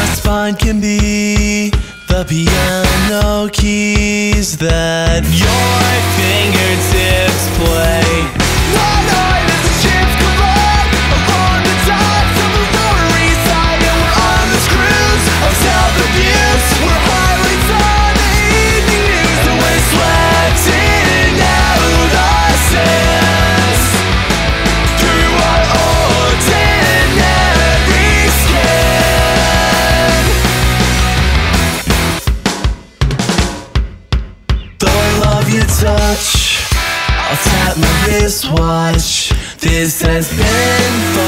just can be the piano keys that your fingertips touch. I'll tap my wristwatch. This has been fun.